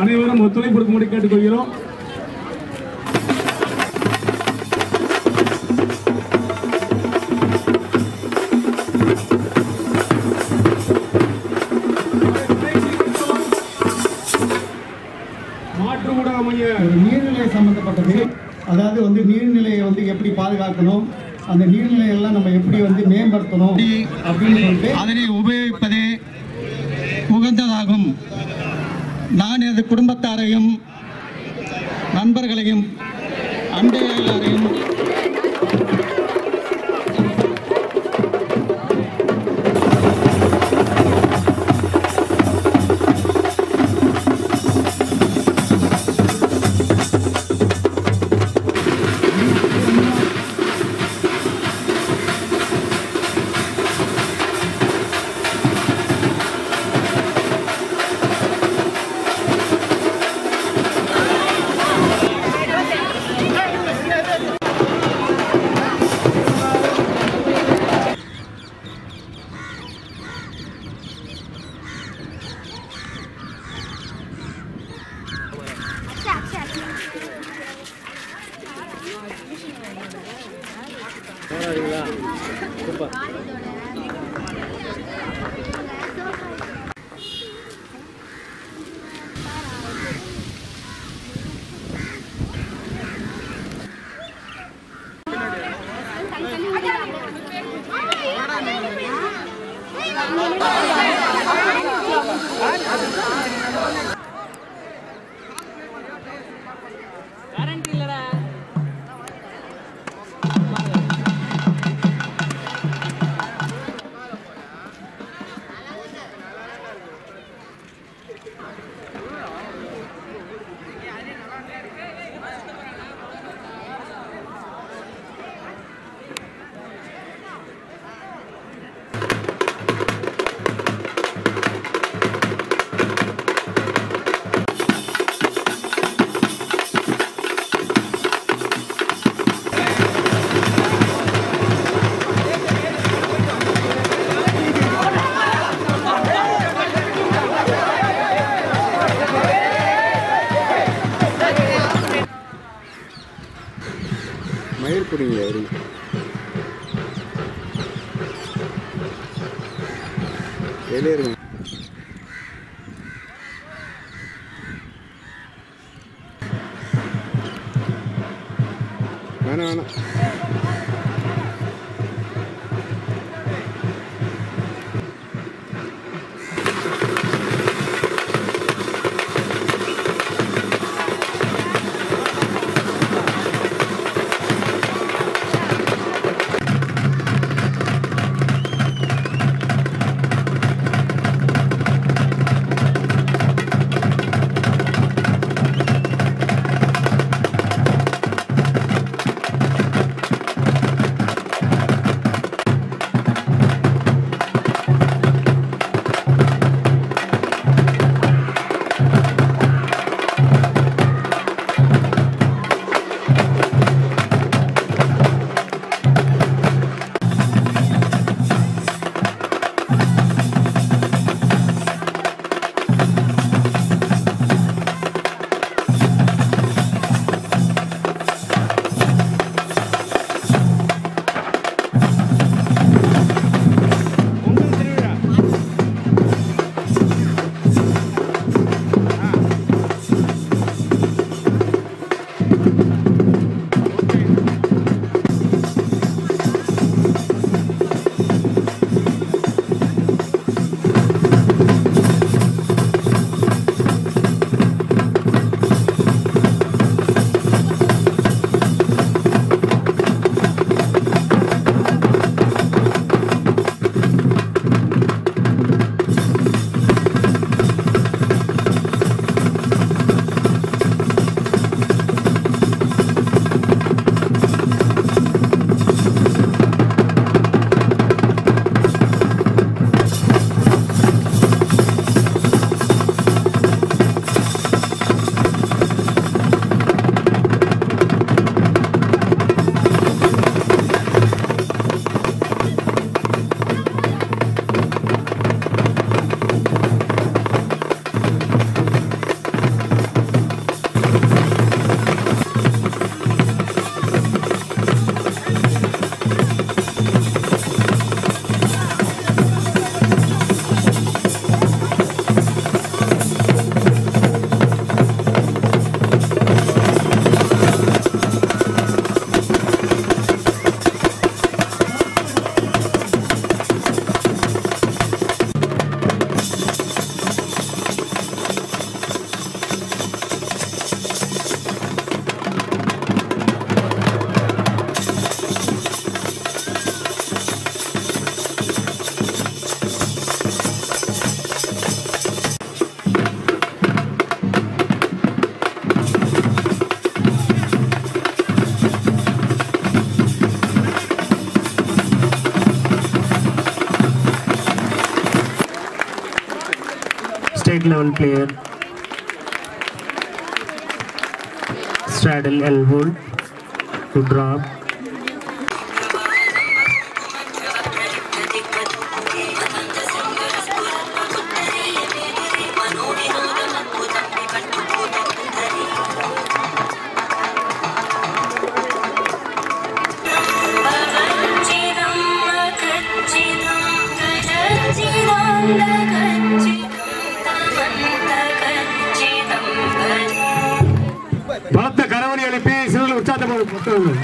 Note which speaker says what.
Speaker 1: அனைவரும் ஒத்துழைப்பு கொடுக்கும்படி கேட்டுக்கொள்கிறோம். மாற்று ஊடக மைய
Speaker 2: நீர்நிலை சம்பந்தப்பட்டது அதாவது வந்து நீர்நிலையை வந்து எப்படி பாதுகாக்கணும்? அந்த நீர்நிலையெல்லாம் நம்ம எப்படி வந்து மேம்படுத்தணும் அப்படின்னு சொல்லிட்டு அதனை உபயோகிப்பதே உகந்ததாகும். நான் எனது குடும்பத்தாரையும் நண்பர்களையும் அண்டையாரையும்
Speaker 3: Спасибо.
Speaker 4: மயில் பிடிங்க அவரு வெளியே இருங்க. வேணாம் வேணாம்.
Speaker 5: State level player straddle elbow to drop
Speaker 1: பலத்த கரவணி அளிப்பி சிறுவர்கள் உற்சாகப்படுத்துங்கள்